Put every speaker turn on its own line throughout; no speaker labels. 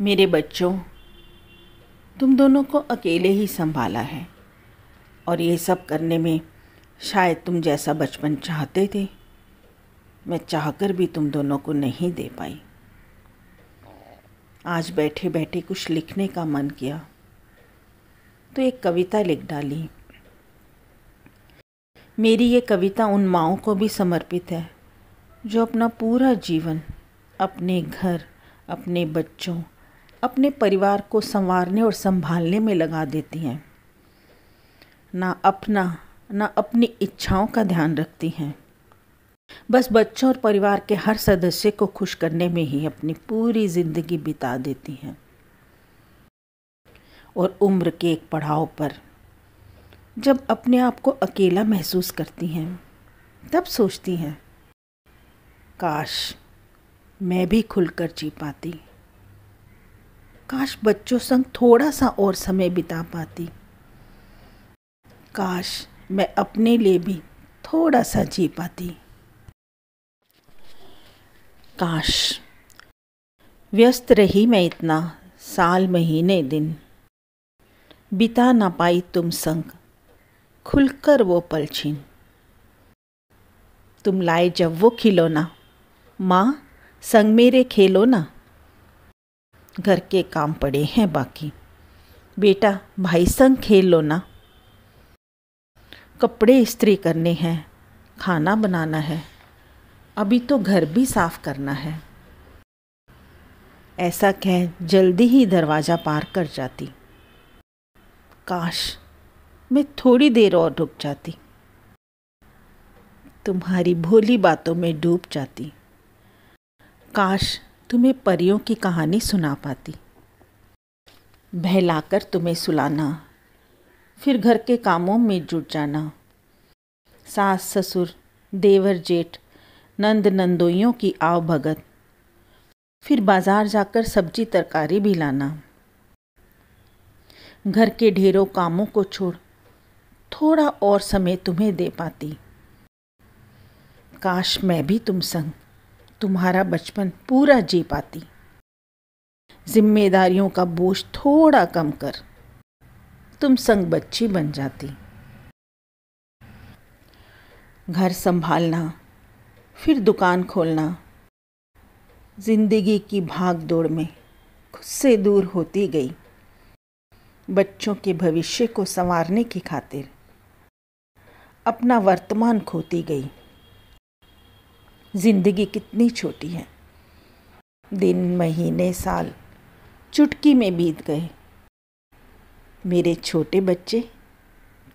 मेरे बच्चों, तुम दोनों को अकेले ही संभाला है और ये सब करने में शायद तुम जैसा बचपन चाहते थे। मैं चाहकर भी तुम दोनों को नहीं दे पाई। आज बैठे बैठे कुछ लिखने का मन किया तो एक कविता लिख डाली। मेरी ये कविता उन माओं को भी समर्पित है, जो अपना पूरा जीवन, अपने घर, अपने बच्चों अपने परिवार को संवारने और संभालने में लगा देती हैं। ना अपना, ना अपनी इच्छाओं का ध्यान रखती हैं। बस बच्चों और परिवार के हर सदस्य को खुश करने में ही अपनी पूरी ज़िंदगी बिता देती हैं। और उम्र के एक पड़ाव पर जब अपने आप को अकेला महसूस करती हैं, तब सोचती हैं, काश मैं भी खुलकर जी पाती। काश बच्चों संग थोड़ा सा और समय बिता पाती। काश मैं अपने लिए भी थोड़ा सा जी पाती। काश। व्यस्त रही मैं इतना साल, महीने, दिन। बिता ना पाई तुम संग, खुलकर वो पल छीन। तुम लाए जब वो खिलौना। माँ, संग मेरे खेलो ना। घर के काम पड़े हैं बाकी। बेटा, भाई संग खेल लो ना। कपड़े इस्त्री करने हैं, खाना बनाना है। अभी तो घर भी साफ़ करना है। ऐसा कह जल्दी ही दरवाज़ा पार कर जाती। काश मैं थोड़ी देर और रुक जाती। तुम्हारी भोली बातों में डूब जाती। काश तुम्हें परियों की कहानी सुना पाती। बहलाकर तुम्हें सुलाना, फिर घर के कामों में जुट जाना। सास ससुर, देवर जेठ, नंद नंदोइयों की आव भगत, फिर बाज़ार जाकर सब्ज़ी तरकारी भी लाना। घर के ढेरों कामों को छोड़ थोड़ा और समय तुम्हें दे पाती। काश मैं भी तुम संग तुम्हारा बचपन पूरा जी पाती। जिम्मेदारियों का बोझ थोड़ा कम कर। तुम संग बच्ची बन जाती। घर संभालना, फिर दुकान खोलना। ज़िंदगी की भाग दौड़ में खुद से दूर होती गई। बच्चों के भविष्य को संवारने की खातिर अपना वर्तमान खोती गई। ज़िंदगी कितनी छोटी है। दिन, महीने, साल चुटकी में बीत गए। मेरे छोटे बच्चे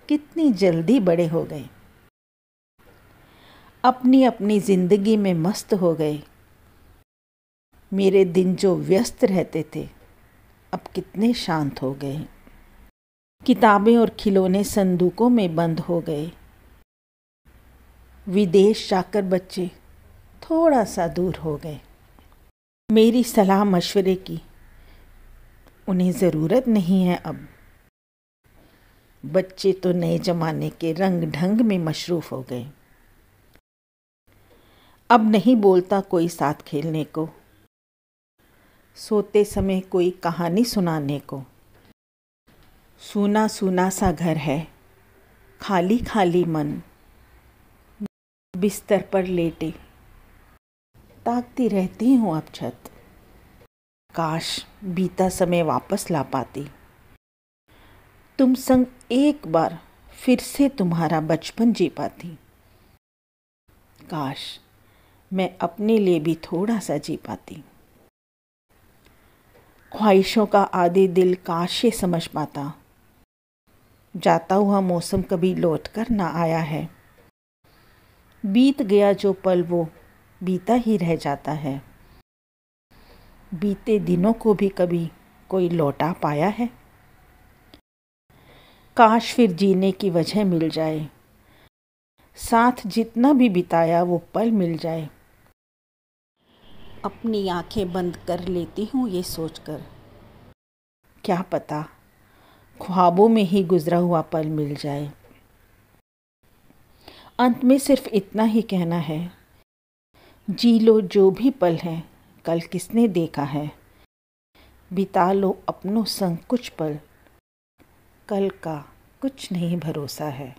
कितनी जल्दी बड़े हो गए। अपनी अपनी ज़िंदगी में मस्त हो गए। मेरे दिन जो व्यस्त रहते थे, अब कितने शांत हो गए। किताबें और खिलौने संदूकों में बंद हो गए। विदेश जाकर बच्चे थोड़ा सा दूर हो गए। मेरी सलाह मशवरे की, उन्हें ज़रूरत नहीं है अब। बच्चे तो नए ज़माने के रंग ढंग में मशरूफ़ हो गए। अब नहीं बोलता कोई साथ खेलने को। सोते समय कोई कहानी सुनाने को। सूना सूना सा घर है। खाली खाली मन। बिस्तर पर लेटे। ताकती रहती हूँ अब छत। काश बीता समय वापस ला पाती। तुम संग एक बार फिर से तुम्हारा बचपन जी पाती। काश मैं अपने लिए भी थोड़ा सा जी पाती। ख्वाहिशों का आदि दिल काश समझ पाता। जाता हुआ मौसम कभी लौट कर ना आया है। बीत गया जो पल वो बीता ही रह जाता है। बीते दिनों को भी कभी कोई लौटा पाया है? काश फिर जीने की वजह मिल जाए। साथ जितना भी बिताया वो पल मिल जाए। अपनी आँखें बंद कर लेती हूँ ये सोचकर। क्या पता ख्वाबों में ही गुजरा हुआ पल मिल जाए। अंत में सिर्फ़ इतना ही कहना है। जी लो जो भी पल है, कल किसने देखा है? बिता लो अपनों संग कुछ पल, कल का कुछ नहीं भरोसा है।